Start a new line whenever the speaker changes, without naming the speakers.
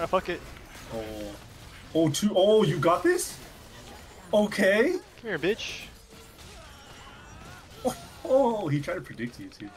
Ah, fuck it.
Oh. Oh, two. Oh, you got this? Okay.
Come here, bitch.
Oh, oh he tried to predict you too.